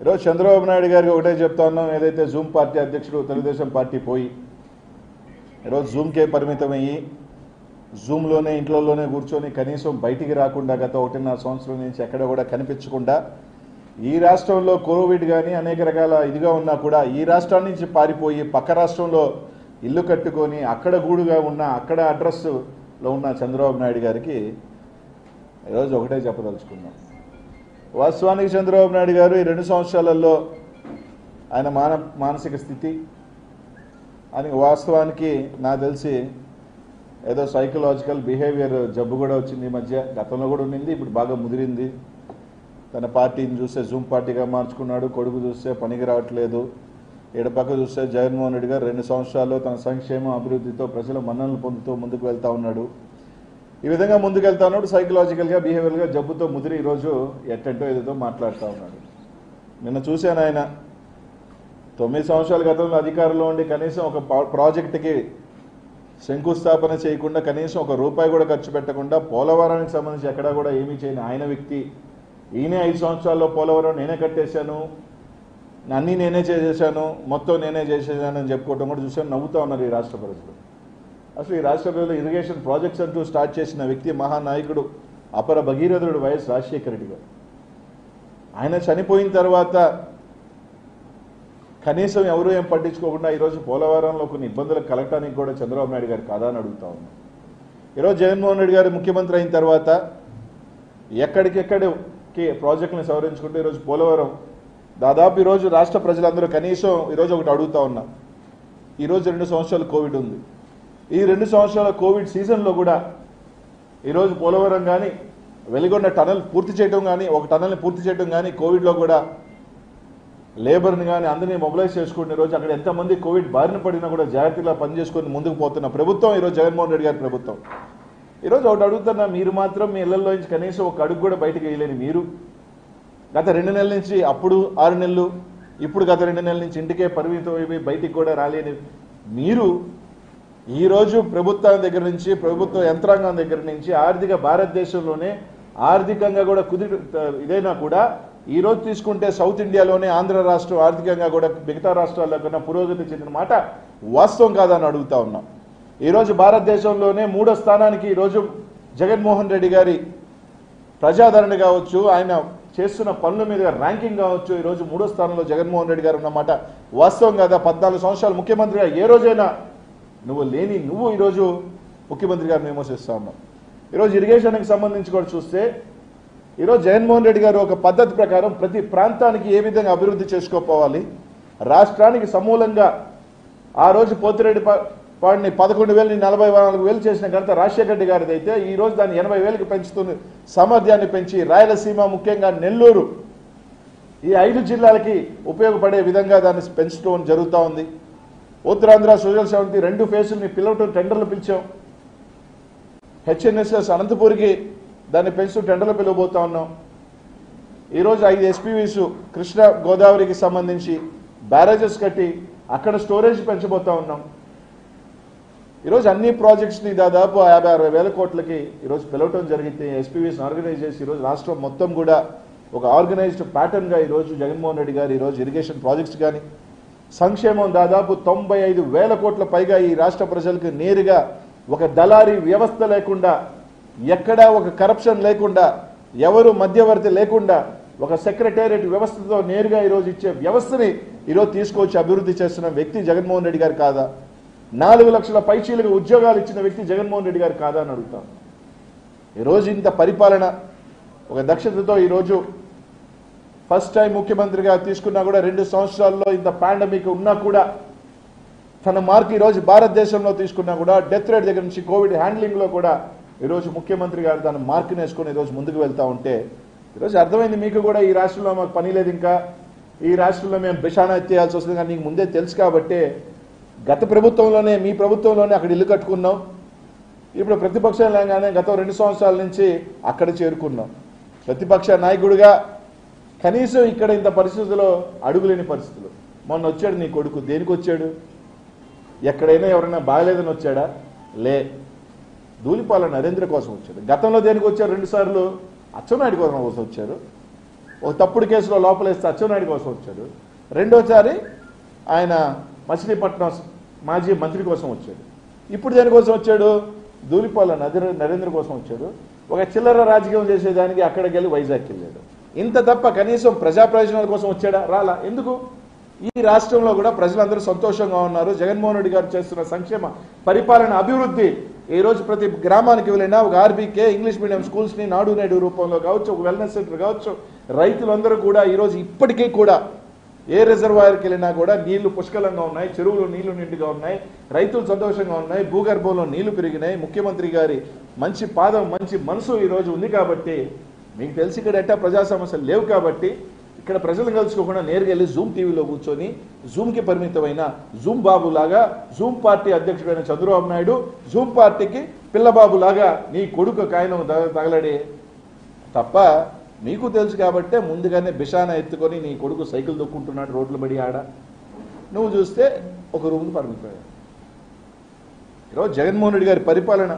ఈరోజు చంద్రబాబు నాయుడు గారికి ఒకటే చెప్తా ఉన్నాం ఏదైతే జూమ్ పార్టీ అధ్యక్షుడు తెలుగుదేశం పార్టీ పోయి ఈరోజు జూమ్కే పరిమితమయ్యి జూమ్లోనే ఇంట్లోనే కూర్చొని కనీసం బయటికి రాకుండా గత ఒకటిన్నర సంవత్సరం నుంచి ఎక్కడ కూడా కనిపించకుండా ఈ రాష్ట్రంలో కోవిడ్ కానీ అనేక రకాల ఇదిగా ఉన్నా కూడా ఈ రాష్ట్రం నుంచి పారిపోయి పక్క రాష్ట్రంలో ఇల్లు కట్టుకొని అక్కడ గూడుగా ఉన్న అక్కడ అడ్రస్లో ఉన్న చంద్రబాబు నాయుడు గారికి ఈరోజు ఒకటే చెప్పదలుచుకున్నాం. వాస్తవానికి చంద్రబాబు నాయుడు గారు ఈ రెండు సంవత్సరాలలో ఆయన మాన మానసిక స్థితి అని వాస్తవానికి నాకు తెలిసి ఏదో సైకలాజికల్ బిహేవియర్ జబ్బు కూడా వచ్చింది ఈ మధ్య. గతంలో కూడా ఉండింది ఇప్పుడు బాగా ముదిరింది. తన పార్టీని చూస్తే జూమ్ పార్టీగా మార్చుకున్నాడు కొడుకు చూస్తే పనికి రావట్లేదు. ఎడపక్క చూస్తే జగన్మోహన్ రెడ్డి గారు రెండు సంవత్సరాల్లో తన సంక్షేమ అభివృద్ధితో ప్రజల మన్ననలు పొందుతూ ముందుకు వెళ్తా ఉన్నాడు. ఈ విధంగా ముందుకెళ్తా ఉన్నాడు సైకలాజికల్గా బిహేవియర్గా జబ్బుతో ముదిరి ఈరోజు ఎట్టంటో ఏదో మాట్లాడుతూ ఉన్నాడు. నిన్న చూశాను ఆయన. తొమ్మిది సంవత్సరాల గతంలో అధికారంలో ఉండి కనీసం ఒక పా- ప్రాజెక్టుకి శంకుస్థాపన చేయకుండా కనీసం ఒక రూపాయి కూడా ఖర్చు పెట్టకుండా పోలవరానికి సంబంధించి ఎక్కడా కూడా ఏమీ చేయని ఆయన వ్యక్తి. ఈయనే ఐదు సంవత్సరాల్లో పోలవరం నేనే కట్టేశాను. అన్నీ నేనే చేసేసాను మొత్తం నేనే చేసేసాను అని చెప్పుకోవటం కూడా చూసాను నవ్వుతూ ఉన్నారు ఈ రాష్ట్ర ప్రజలు. అసలు ఈ రాష్ట్రంలో ఇరిగేషన్ ప్రాజెక్ట్స్ అంటూ స్టార్ట్ చేసిన వ్యక్తి మహానాయకుడు అపర భగీరథుడు వైఎస్ రాజశేఖర రెడ్డి గారు. ఆయన చనిపోయిన తర్వాత కనీసం ఎవరు ఏం పట్టించుకోకుండా ఈరోజు పోలవరంలో కొన్ని ఇబ్బందులు కలగటానికి కూడా చంద్రబాబు నాయుడు గారు కాదా అని అడుగుతా ఉన్నాం. ఈరోజు జగన్మోహన్ రెడ్డి గారు ముఖ్యమంత్రి అయిన తర్వాత ఎక్కడికెక్కడికి ప్రాజెక్టులను సవరించుకుంటూ ఈరోజు పోలవరం దాదాపు ఈరోజు రాష్ట్ర ప్రజలందరూ కనీసం ఈరోజు ఒకటి అడుగుతా ఉన్నాం. ఈరోజు రెండు సంవత్సరాలు కోవిడ్ ఉంది. ఈ రెండు సంవత్సరాల కోవిడ్ సీజన్లో కూడా ఈరోజు పోలవరం కానీ వెలుగొండ టనల్ పూర్తి చేయడం కానీ ఒక టనల్ని పూర్తి చేయడం కానీ కోవిడ్లో కూడా లేబర్ని కానీ అందరినీ మొబిలైజ్ చేసుకుంటున్న రోజు అక్కడ ఎంతమంది కోవిడ్ బారిన పడినా కూడా జాగ్రత్తగా పనిచేసుకొని ముందుకు పోతున్న ప్రభుత్వం ఈరోజు జగన్మోహన్ రెడ్డి గారి ప్రభుత్వం. ఈరోజు ఒకటి అడుగుతున్నా మీరు మాత్రం మీ ఇళ్ళలో నుంచి కనీసం ఒక అడుగు కూడా బయటకు వేయలేని మీరు. గత రెండు నెలల నుంచి అప్పుడు ఆరు నెలలు ఇప్పుడు గత రెండు నెలల నుంచి ఇంటికే పరిమితం అయిపోయి బయటికి కూడా రాలేని మీరు ఈరోజు ప్రభుత్వం దగ్గర నుంచి ప్రభుత్వ యంత్రాంగం దగ్గర నుంచి ఆర్థిక భారతదేశంలోనే ఆర్థికంగా కూడా కుదిరి ఇదైనా కూడా ఈరోజు తీసుకుంటే సౌత్ ఇండియాలోనే ఆంధ్ర రాష్ట్రం ఆర్థికంగా కూడా మిగతా రాష్ట్రాల్లో కన్నా పురోగతి చెందిన మాట వాస్తవం కాదని అడుగుతా ఉన్నాం. ఈరోజు భారతదేశంలోనే మూడో స్థానానికి ఈరోజు జగన్మోహన్ రెడ్డి గారి ప్రజాదరణ కావచ్చు ఆయన చేస్తున్న పనుల మీద ర్యాంకింగ్ కావచ్చు ఈరోజు మూడో స్థానంలో జగన్మోహన్ రెడ్డి గారు ఉన్నమాట. వాస్తవం కదా? పద్నాలుగు సంవత్సరాలు ముఖ్యమంత్రిగా ఏ రోజైనా నువ్వు లేని నువ్వు ఈరోజు ముఖ్యమంత్రి గారిని విమర్శిస్తా ఉన్నావు. ఈరోజు ఇరిగేషన్కి సంబంధించి కూడా చూస్తే ఈరోజు జగన్మోహన్ రెడ్డి గారు ఒక పద్ధతి ప్రకారం ప్రతి ప్రాంతానికి ఏ విధంగా అభివృద్ధి చేసుకోపోవాలి రాష్ట్రానికి సమూలంగా ఆ రోజు పోతిరెడ్డి వాడిని పదకొండు వేలని నలభై నాలుగు వేలు చేసిన ఘనత రాజశేఖర రెడ్డి గారిది అయితే ఈ రోజు దాన్ని ఎనభై వేలకు పెంచుతుంది సామర్థ్యాన్ని పెంచి రాయలసీమ ముఖ్యంగా నెల్లూరు ఈ ఐదు జిల్లాలకి ఉపయోగపడే విధంగా దాన్ని పెంచడం జరుగుతూ ఉంది. ఉత్తరాంధ్ర సోషల్ సెవెంటీ రెండు ఫేసుల్ని పిలవటం టెండర్లు పిలిచాం. హెచ్ఎన్ఎస్ఎస్ అనంతపూర్కి దాన్ని పెంచుతూ టెండర్లు పిలవబోతా ఉన్నాం. ఈరోజు ఐదు ఎస్పీవీస్ కృష్ణ గోదావరికి సంబంధించి బ్యారేజెస్ కట్టి అక్కడ స్టోరేజ్ పెంచబోతా ఉన్నాం. ఈరోజు అన్ని ప్రాజెక్ట్స్ని దాదాపు యాభై అరవై వేల కోట్లకి ఈరోజు పిలవటం జరిగింది. ఎస్పీవీస్ని ఆర్గనైజ్ చేసి ఈరోజు రాష్ట్రం మొత్తం కూడా ఒక ఆర్గనైజ్డ్ ప్యాటర్న్గా ఈరోజు జగన్మోహన్ రెడ్డి గారు ఈరోజు ఇరిగేషన్ ప్రాజెక్ట్స్ కానీ సంక్షేమం దాదాపు తొంభై ఐదు వేల కోట్ల పైగా ఈ రాష్ట్ర ప్రజలకు నేరుగా ఒక దళారీ వ్యవస్థ లేకుండా ఎక్కడా ఒక కరప్షన్ లేకుండా ఎవరు మధ్యవర్తి లేకుండా ఒక సెక్రటేరియట్ వ్యవస్థతో నేరుగా ఈరోజు ఇచ్చే వ్యవస్థని ఈరోజు తీసుకొచ్చి అభివృద్ధి చేస్తున్న వ్యక్తి జగన్మోహన్ రెడ్డి గారు కాదా? నాలుగు లక్షల పైచీలకు ఉద్యోగాలు ఇచ్చిన వ్యక్తి జగన్మోహన్ రెడ్డి గారు కాదా అని అడుగుతాం. ఈరోజు ఇంత పరిపాలన ఒక దక్షతతో ఈరోజు ఫస్ట్ టైం ముఖ్యమంత్రిగా తీసుకున్నా కూడా రెండు సంవత్సరాల్లో ఇంత పాండమిక్ ఉన్నా కూడా తన మార్క్ ఈరోజు భారతదేశంలో తీసుకున్నా కూడా డెత్ రేట్ దగ్గర నుంచి కోవిడ్ హ్యాండ్లింగ్లో కూడా ఈరోజు ముఖ్యమంత్రి గారు తన మార్క్ని వేసుకొని ఈరోజు ముందుకు వెళ్తా ఉంటే ఈరోజు అర్థమైంది మీకు కూడా ఈ రాష్ట్రంలో మాకు పని లేదు ఇంకా. ఈ రాష్ట్రంలో మేము బిషానా ఎత్తేయాల్సి వస్తుంది కానీ నీకు ముందే తెలుసు కాబట్టే గత ప్రభుత్వంలోనే మీ ప్రభుత్వంలోనే అక్కడ ఇల్లు కట్టుకున్నాం. ఇప్పుడు ప్రతిపక్షం లేగానే గత రెండు సంవత్సరాల నుంచి అక్కడ చేరుకున్నాం. ప్రతిపక్ష నాయకుడిగా కనీసం ఇక్కడ ఇంత పరిస్థితుల్లో అడుగులేని పరిస్థితులు. మొన్న వచ్చాడు నీ కొడుకు. దేనికి వచ్చాడు? ఎక్కడైనా ఎవరైనా బాగలేదని వచ్చాడా? లే. ధూళిపాల నరేంద్ర కోసం వచ్చాడు. గతంలో దేనికి వచ్చారు రెండు సార్లు? అచ్చెన్నాయుడు కోసం వచ్చారు. ఒక తప్పుడు కేసులో లోపలేస్తే అచ్చెన్నాయుడు కోసం వచ్చాడు. రెండోసారి ఆయన మచిలీపట్నం మాజీ మంత్రి కోసం వచ్చాడు. ఇప్పుడు దేనికోసం వచ్చాడు? ధూళిపాల నరేంద్ర నరేంద్ర కోసం వచ్చాడు. ఒక చిల్లర రాజకీయం చేసేదానికి అక్కడికి వెళ్ళి వైజాగ్ వెళ్ళాడు. ఇంత తప్ప కనీసం ప్రజా ప్రయోజనాల కోసం వచ్చాడా? రాలా. ఎందుకు? ఈ రాష్ట్రంలో కూడా ప్రజలందరూ సంతోషంగా ఉన్నారు. జగన్మోహన్ రెడ్డి గారు చేస్తున్న సంక్షేమ పరిపాలన అభివృద్ధి. ఈ రోజు ప్రతి గ్రామానికి వెళ్ళినా ఒక ఆర్బీకే ఇంగ్లీష్ మీడియం స్కూల్స్ని నాడు నేడు రూపంలో కావచ్చు ఒక వెల్నెస్ సెంటర్ కావచ్చు రైతులందరూ కూడా ఈ రోజు ఇప్పటికీ కూడా ఏ రిజర్వాయర్కి వెళ్ళినా కూడా నీళ్ళు పుష్కలంగా ఉన్నాయి చెరువులు నీళ్ళు నిండుగా ఉన్నాయి రైతులు సంతోషంగా ఉన్నాయి భూగర్భంలో నీళ్ళు పెరిగినాయి. ముఖ్యమంత్రి గారి మంచి పాదం మంచి మనసు ఈ రోజు ఉంది కాబట్టి మీకు తెలిసి ఇక్కడ ఎట్టా ప్రజా సమస్యలు లేవు కాబట్టి ఇక్కడ ప్రజలను కలుసుకోకుండా నేరుగా వెళ్ళి జూమ్ టీవీలో కూర్చొని జూమ్కి పరిమితమైన జూమ్ బాబు లాగా జూమ్ పార్టీ అధ్యక్షుడైన చంద్రబాబు నాయుడు జూమ్ పార్టీకి పిల్లబాబు లాగా నీ కొడుకు కాయనం తగలడే తప్ప మీకు తెలుసు కాబట్టే ముందుగానే బిషాన ఎత్తుకొని నీ కొడుకు సైకిల్ దొక్కుంటున్నాడు రోడ్లు బడి ఆడ. నువ్వు చూస్తే ఒక రూమ్కి పరిమితమయ్యావు ఈరోజు జగన్మోహన్ రెడ్డి గారి పరిపాలన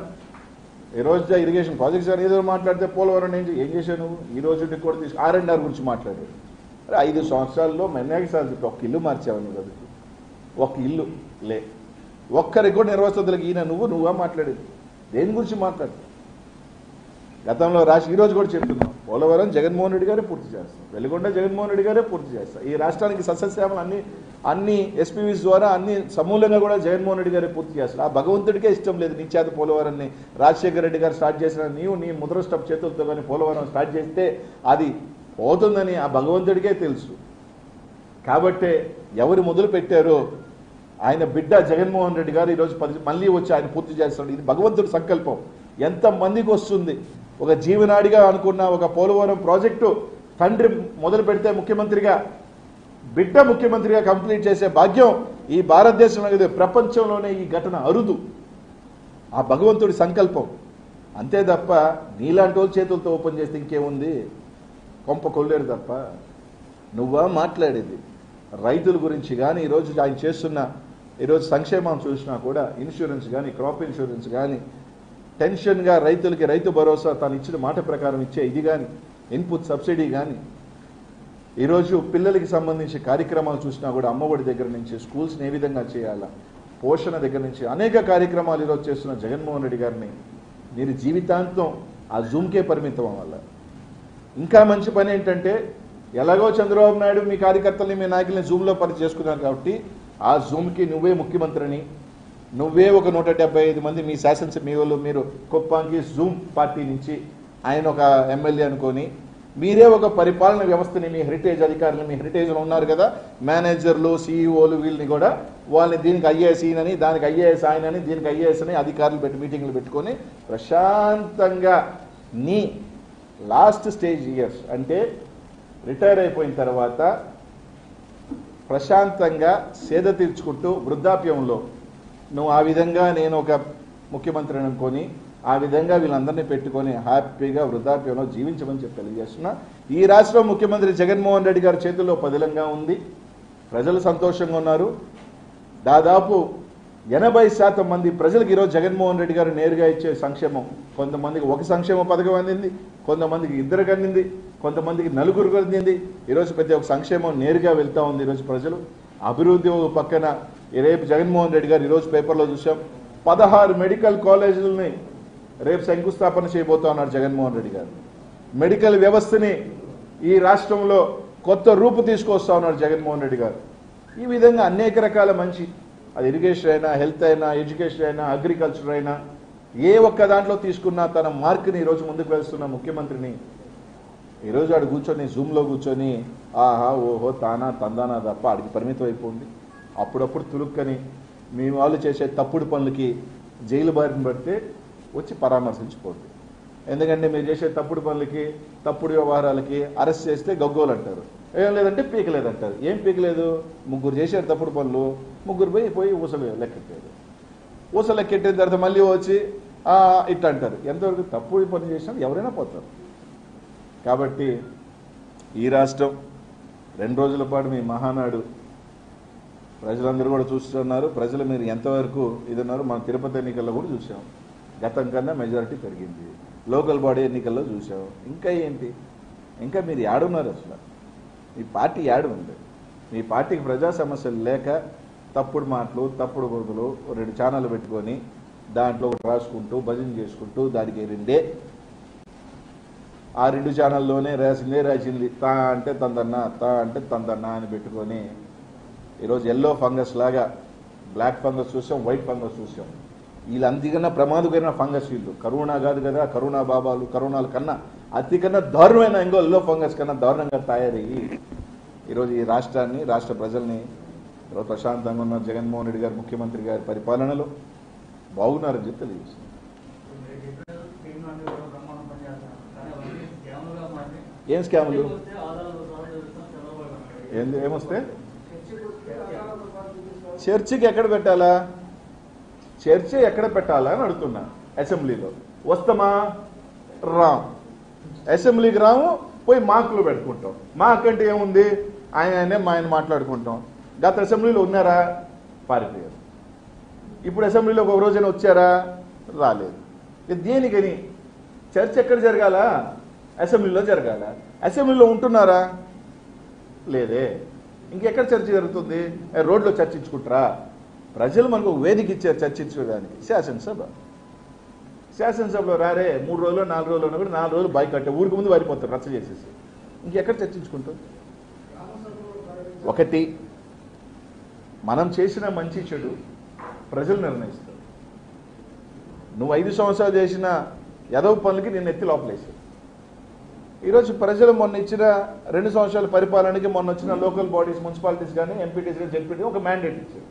ఈ రోజు ఇరిగేషన్ ప్రాజెక్ట్స్ అని ఏదో మాట్లాడితే పోలవరం ఏం ఏం చేశావు నువ్వు? ఈ రోజు కూడా తీసుకు ఆర్ అండ్ ఆర్ గురించి మాట్లాడాడు. అరే ఐదు సంవత్సరాల్లో మెన్నాకి సార్ చెప్పి ఇల్లు మార్చావు నువ్వు కదా. ఒక ఇల్లు లే. ఒక్కరికి కూడా నిర్వహిస్తులకు ఈయన నువ్వు నువ్వా మాట్లాడేది? దేని గురించి మాట్లాడు గతంలో రాష్ట్ర ఈరోజు కూడా చెప్తున్నాం. పోలవరం జగన్మోహన్ రెడ్డి గారే పూర్తి చేస్తాం వెలుగొండ జగన్మోహన్ రెడ్డి గారే పూర్తి చేస్తాం ఈ రాష్ట్రానికి సస్యశ్యామలు అన్ని అన్ని ఎస్పీవీస్ ద్వారా అన్ని సమూలంగా కూడా జగన్మోహన్ రెడ్డి గారే పూర్తి చేస్తారు. ఆ భగవంతుడికే ఇష్టం లేదు. నీ చేత పోలవరాన్ని రాజశేఖర రెడ్డి గారు స్టార్ట్ చేసిన నీవు నీ ముద్ర స్టప్ చేతులతో కానీ పోలవరం స్టార్ట్ చేస్తే అది పోతుందని ఆ భగవంతుడికే తెలుసు. కాబట్టే ఎవరు మొదలు పెట్టారో ఆయన బిడ్డ జగన్మోహన్ రెడ్డి గారు ఈరోజు పది మళ్ళీ వచ్చి ఆయన పూర్తి చేస్తాడు. ఇది భగవంతుడి సంకల్పం. ఎంతమందికి వస్తుంది? ఒక జీవనాడిగా అనుకున్న ఒక పోలవరం ప్రాజెక్టు తండ్రి మొదలు పెడితే ముఖ్యమంత్రిగా బిడ్డ ముఖ్యమంత్రిగా కంప్లీట్ చేసే భాగ్యం ఈ భారతదేశంలో ప్రపంచంలోనే ఈ ఘటన అరుదు. ఆ భగవంతుడి సంకల్పం. అంతే తప్ప నీలాంటి చేతులతో ఓపెన్ చేస్తే ఇంకేముంది? కొంప కొల్లేరు తప్ప. నువ్వా మాట్లాడేది? రైతుల గురించి కానీ ఈరోజు ఆయన చేస్తున్న ఈరోజు సంక్షేమం చూసినా కూడా ఇన్సూరెన్స్ కానీ క్రాప్ ఇన్సూరెన్స్ కానీ టెన్షన్గా రైతులకి రైతు భరోసా తాను ఇచ్చిన మాట ప్రకారం ఇచ్చే ఇది కానీ ఇన్పుట్ సబ్సిడీ కానీ ఈరోజు పిల్లలకి సంబంధించి కార్యక్రమాలు చూసినా కూడా అమ్మఒడి దగ్గర నుంచి స్కూల్స్ని ఏ విధంగా చేయాలా పోషణ దగ్గర నుంచి అనేక కార్యక్రమాలు ఈరోజు చేస్తున్న జగన్మోహన్ రెడ్డి గారిని మీరు జీవితాంతం ఆ జూమ్కే పరిమితం వల్ల ఇంకా మంచి పని ఏంటంటే ఎలాగో చంద్రబాబు నాయుడు మీ కార్యకర్తల్ని మీ నాయకుల్ని జూమ్లో పని చేసుకున్నారు కాబట్టి ఆ జూమ్కి నువ్వే ముఖ్యమంత్రిని నువ్వే ఒక నూట డెబ్బై ఐదు మంది మీ శాసనసభ మీ వాళ్ళు మీరు కుప్పాంకి జూమ్ పార్టీ నుంచి ఆయన ఒక ఎమ్మెల్యే అనుకొని మీరే ఒక పరిపాలన వ్యవస్థని మీ హెరిటేజ్ అధికారులు మీ హెరిటేజ్లో ఉన్నారు కదా మేనేజర్లు సీఈఓలు వీళ్ళని కూడా వాళ్ళని దీనికి ఐఏఎస్ ఈయనని దానికి ఐఏఎస్ ఆయనని దీనికి ఐఏఎస్ అని అధికారులు పెట్టి మీటింగ్లు పెట్టుకొని ప్రశాంతంగా నీ లాస్ట్ స్టేజ్ ఇయర్స్ అంటే రిటైర్ అయిపోయిన తర్వాత ప్రశాంతంగా సేద తీర్చుకుంటూ వృద్ధాప్యంలో నువ్వు ఆ విధంగా నేను ఒక ముఖ్యమంత్రిని అనుకొని ఆ విధంగా వీళ్ళందరినీ పెట్టుకొని హ్యాపీగా వృద్ధాప్యంలో జీవించమని చెప్పి తెలియజేస్తున్నా. ఈ రాష్ట్రం ముఖ్యమంత్రి జగన్మోహన్ రెడ్డి గారి చేతుల్లో పదిలంగా ఉంది. ప్రజలు సంతోషంగా ఉన్నారు. దాదాపు ఎనభై శాతం మంది ప్రజలకు ఈరోజు జగన్మోహన్ రెడ్డి గారు నేరుగా ఇచ్చే సంక్షేమం. కొంతమందికి ఒక సంక్షేమ పథకం అందింది కొంతమందికి ఇద్దరికి అందింది కొంతమందికి నలుగురికి అందింది. ఈరోజు ప్రతి ఒక్క సంక్షేమం నేరుగా వెళ్తూ ఉంది ఈరోజు ప్రజలు. అభివృద్ధి ఒక పక్కన రేపు జగన్మోహన్ రెడ్డి గారు ఈరోజు పేపర్లో చూసాం. పదహారు మెడికల్ కాలేజీలని రేపు శంకుస్థాపన చేయబోతా ఉన్నారు జగన్మోహన్ రెడ్డి గారు. మెడికల్ వ్యవస్థని ఈ రాష్ట్రంలో కొత్త రూపు తీసుకొస్తా ఉన్నారు జగన్మోహన్ రెడ్డి గారు. ఈ విధంగా అనేక రకాల మంచి అది ఇరిగేషన్ అయినా హెల్త్ అయినా ఎడ్యుకేషన్ అయినా అగ్రికల్చర్ అయినా ఏ ఒక్క దాంట్లో తీసుకున్నా తన మార్క్ని ఈరోజు ముందుకు వెళ్తున్న ముఖ్యమంత్రిని ఈరోజు ఆడు కూర్చొని జూమ్లో కూర్చొని ఆహా ఓహో తానా తందానా తప్ప ఆడికి పరిమితం అయిపోయింది అప్పుడప్పుడు తులుక్కని మీ వాళ్ళు చేసే తప్పుడు పనులకి జైలు బారిన పడితే వచ్చి పరామర్శించుకోండి. ఎందుకంటే మీరు చేసే తప్పుడు పనులకి తప్పుడు వ్యవహారాలకి అరెస్ట్ చేస్తే గగ్గోలు అంటారు. ఏం లేదంటే పీకలేదంటారు ఏం పీకలేదు? ముగ్గురు చేశారు తప్పుడు పనులు ముగ్గురు పోయి పోయి ఊసలు లెక్కెట్టారు ఊసలు లెక్కెట్టిన తర్వాత మళ్ళీ వచ్చి "ఆ, ఇట్లా అంటారు. ఎంతవరకు తప్పుడు పని చేసినా ఎవరైనా పోతారు. కాబట్టి ఈ రాష్ట్రం రెండు రోజుల పాటు మీ మహానాడు ప్రజలందరూ కూడా చూస్తున్నారు. ప్రజలు మీరు ఎంతవరకు ఇది ఉన్నారు మన తిరుపతి ఎన్నికల్లో కూడా చూసాం గతం కన్నా మెజారిటీ పెరిగింది. లోకల్ బాడీ ఎన్నికల్లో చూసాం ఇంకా ఏంటి? ఇంకా మీరు యాడున్నారు అసలు. మీ పార్టీ యాడ్ ఉంది. మీ పార్టీకి ప్రజా సమస్యలు లేక తప్పుడు మాటలు తప్పుడు గొంతులు రెండు ఛానళ్ళు పెట్టుకొని దాంట్లో ఒకటి రాసుకుంటూ భజన చేసుకుంటూ దానికి రెండే ఆ రెండు ఛానల్లోనే రాసిందే రాసింది తా అంటే తందన్న తా అంటే తందన్న అని పెట్టుకొని ఈరోజు ఎల్లో ఫంగస్ లాగా బ్లాక్ ఫంగస్ చూసాం వైట్ ఫంగస్ చూసాం. వీళ్ళు అంతకన్నా ప్రమాదకరమైన ఫంగస్ వీళ్ళు. కరోనా కాదు కదా కరోనా బాబాలు కరోనాల కన్నా అతికన్నా దారుణమైన ఇంకో ఎల్లో ఫంగస్ కన్నా దారుణంగా తయారయ్యి ఈరోజు ఈ రాష్ట్రాన్ని రాష్ట్ర ప్రజల్ని ఈరోజు ప్రశాంతంగా ఉన్న జగన్మోహన్ రెడ్డి గారు ముఖ్యమంత్రి గారి పరిపాలనలో బాగున్నారని చెప్పి తెలియజేస్తుంది ఏం స్కాములు? ఏంది ఏమొస్తే? చర్చికి ఎక్కడ పెట్టాలా? చర్చి ఎక్కడ పెట్టాలా అని అడుగుతున్నా అసెంబ్లీలో. వస్తామా? రాం. అసెంబ్లీకి రాము పోయి మాకులు పెట్టుకుంటాం. మాకు అంటే ఏముంది? ఆయన ఆయనే మా ఆయన మాట్లాడుకుంటాం. గత అసెంబ్లీలో ఉన్నారా? పారిపోయారు. ఇప్పుడు అసెంబ్లీలో ఒక రోజైనా వచ్చారా? రాలేదు. ఇది దేనికని? చర్చ ఎక్కడ జరగాల? అసెంబ్లీలో జరగాల. అసెంబ్లీలో ఉంటున్నారా? లేదే. ఇంకెక్కడ చర్చ జరుగుతుంది? రోడ్లో చర్చించుకుంటారా? ప్రజలు మనకు వేదిక ఇచ్చారు చర్చించడానికి. శాసనసభ. శాసనసభలో రారే మూడు రోజులు నాలుగు రోజులు ఉన్నా కూడా నాలుగు రోజులు బైక్ కట్టే ఊరికి ముందు వారిపోతారు రచ్చ చేసేసి. ఇంకెక్కడ చర్చించుకుంటాం? ఒకటి మనం చేసిన మంచి చెడు ప్రజలు నిర్ణయిస్తారు. నువ్వు ఐదు సంవత్సరాలు చేసిన ఎదవ పనులకి నేను ఎత్తి లోపలేసావు ఈరోజు ప్రజలు మొన్న ఇచ్చిన రెండు సంవత్సరాల పరిపాలనకి మొన్న వచ్చిన లోకల్ బాడీస్ మున్సిపాలిటీస్ కానీ ఎంపీటీస్ కానీ జడ్పీటీ ఒక మ్యాండేట్ ఇచ్చారు.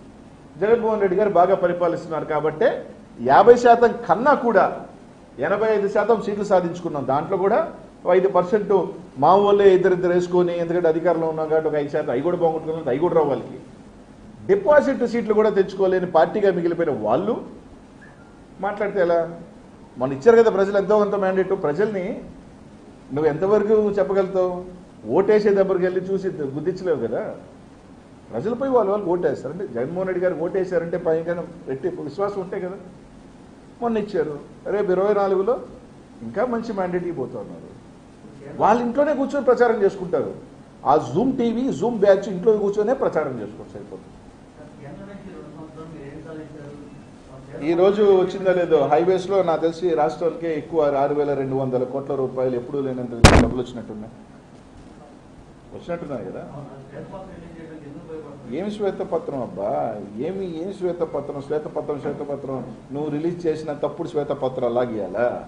జగన్మోహన్ రెడ్డి గారు బాగా పరిపాలిస్తున్నారు కాబట్టి యాభై శాతం కన్నా కూడా ఎనభై ఐదు శాతం సీట్లు సాధించుకున్నాం. దాంట్లో కూడా ఐదు పర్సెంట్ మా వాళ్ళే ఇద్దరిద్దరు వేసుకొని ఎందుకంటే అధికారంలో ఉన్నాం కాబట్టి ఒక ఐదు శాతం అవి కూడా బాగుంటుంది అవి కూడా రావు వాళ్ళకి. డిపాజిట్ సీట్లు కూడా తెచ్చుకోలేని పార్టీగా మిగిలిపోయిన వాళ్ళు మాట్లాడితే ఎలా? మొన్న ఇచ్చారు కదా ప్రజలు ఎంతో కొంత మ్యాండేట్ ప్రజల్ని నువ్వు ఎంతవరకు చెప్పగలుగుతావు? ఓటేసే దగ్గరికి వెళ్ళి చూసి గుర్తించలేవు కదా? ప్రజలపై వాళ్ళు వాళ్ళు ఓటేస్తారు అంటే జగన్మోహన్ రెడ్డి గారు ఓటేశారంటే పైన రెట్టి విశ్వాసం ఉంటే కదా? మొన్న ఇచ్చారు. రేపు ఇరవై నాలుగులో ఇంకా మంచి మ్యాండేట్ ఉన్నారు. వాళ్ళ ఇంట్లోనే కూర్చొని ప్రచారం చేసుకుంటారు. ఆ జూమ్ టీవీ జూమ్ బ్యాచ్ ఇంట్లో కూర్చొనే ప్రచారం చేసుకోవచ్చు సరిపోతుంది ఈ రోజు వచ్చిందో లేదో? హైవేస్లో నాకు తెలిసి రాష్ట్రానికే ఎక్కువ ఆరు వేల రెండు వందల కోట్ల రూపాయలు ఎప్పుడూ లేనంత డబ్బులు వచ్చినట్టున్నాయి. వచ్చినట్టున్నాయి కదా? ఏమి శ్వేతపత్రం అబ్బా? ఏమి ఏం శ్వేతపత్రం? శ్వేతపత్రం శ్వేతపత్రం. నువ్వు రిలీజ్ చేసిన తప్పుడు శ్వేతపత్రం అలాగేయాలా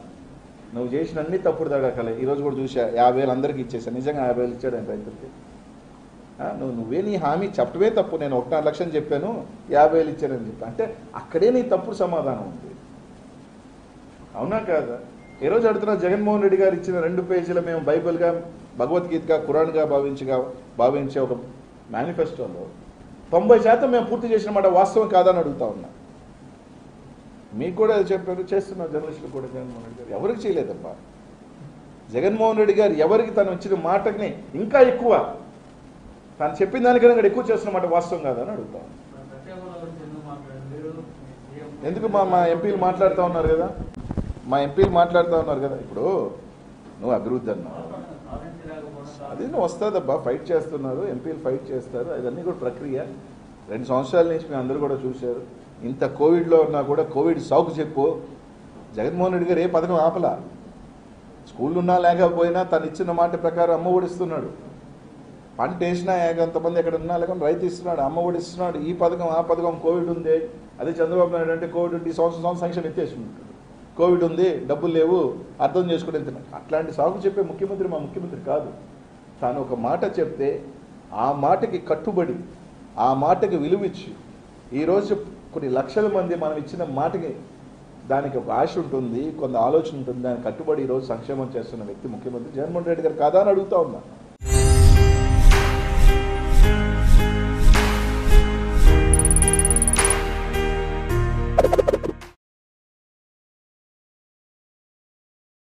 నువ్వు చేసిన అన్ని తప్పుడు దడకలే. ఈ రోజు కూడా చూసా యాభై వేలు అందరికి ఇచ్చేసా నిజంగా యాభై వేలు ఇచ్చాడు ఆయన రైతులకి. నువ్వు నువ్వే నీ హామీ చెప్పవే తప్పు. నేను ఒకటి లక్షలు చెప్పాను యాభై వేలు ఇచ్చానని చెప్పి. అంటే అక్కడే నీ తప్పుడు సమాధానం ఉంది. అవునా కాదా? ఈరోజు రోజు అడుగుతున్న జగన్మోహన్ రెడ్డి గారు ఇచ్చిన రెండు పేజీల మేము బైబిల్గా భగవద్గీతగా కురాన్గా భావించగా భావించే ఒక మేనిఫెస్టోలో తొంభై శాతం మేము పూర్తి చేసిన మాట వాస్తవం కాదని అడుగుతా ఉన్నా. మీకు కూడా చెప్పారు చేస్తున్నారు జర్నలిస్టులు కూడా జగన్మోహన్ రెడ్డి గారు. ఎవరికి చేయలేదబ్బా? జగన్మోహన్ రెడ్డి గారు ఎవరికి తను ఇచ్చిన మాటని ఇంకా ఎక్కువ తను చెప్పిన దానికన్నా కూడా ఎక్కువ చేస్తున్నమాట వాస్తవం కాదని అడుగుతా ఎందుకు మా మా ఎంపీలు మాట్లాడుతూ ఉన్నారు కదా? మా ఎంపీలు మాట్లాడుతూ ఉన్నారు కదా? ఇప్పుడు నువ్వు అభివృద్ధి అన్నావు. అది నువ్వు వస్తుందబ్బా ఫైట్ చేస్తున్నారు ఎంపీలు ఫైట్ చేస్తారు అదన్నీ కూడా ప్రక్రియ. రెండు సంవత్సరాల నుంచి మేము అందరూ కూడా చూశారు. ఇంత కోవిడ్లో ఉన్నా కూడా కోవిడ్ సాకు చెప్పు. జగన్మోహన్ రెడ్డి గారు ఏ పథకం ఆపలా? స్కూల్ ఉన్నా లేకపోయినా తను ఇచ్చిన మాట ప్రకారం అమ్మ ఓడిస్తున్నాడు పంట వేసినా కొంతమంది ఎక్కడ ఉన్నా లేకుండా రైతు ఇస్తున్నాడు అమ్మ ఒడి ఇస్తున్నాడు ఈ పథకం ఆ పథకం కోవిడ్ ఉంది. అదే చంద్రబాబు నాయుడు అంటే కోవిడ్ ఉంది ఈ సంవత్సరం సంవత్సరం సంక్షేమం ఎత్తేసి కోవిడ్ ఉంది డబ్బులు లేవు అర్థం చేసుకుని వెళ్తున్నాడు అట్లాంటి సాగు చెప్పే ముఖ్యమంత్రి మా ముఖ్యమంత్రి కాదు. తాను ఒక మాట చెప్తే ఆ మాటకి కట్టుబడి ఆ మాటకి విలువిచ్చి ఈరోజు కొన్ని లక్షల మంది మనం ఇచ్చిన మాటకి దానికి ఒక ఆశ ఉంటుంది కొంత ఆలోచన ఉంటుంది దానికి కట్టుబడి ఈరోజు సంక్షేమం చేస్తున్న వ్యక్తి ముఖ్యమంత్రి. జగన్మోహన్ రెడ్డి గారు కాదా అని అడుగుతా ఉన్నా.